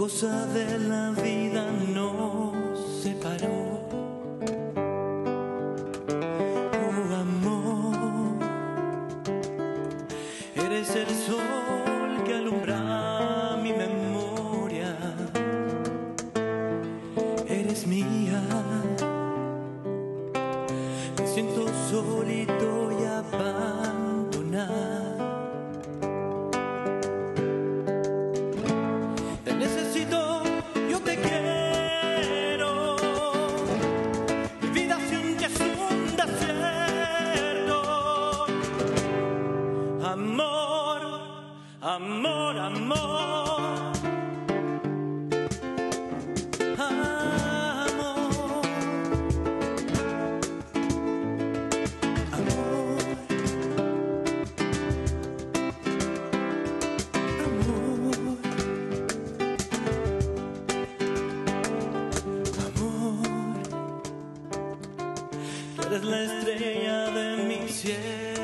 cosa de la vida nos separó. Oh amor, eres el sol que alumbra mi memoria. Eres mía. Me siento solito y abandonado. Amor, amor, amor. Amor. Eres la estrella de mi cielo.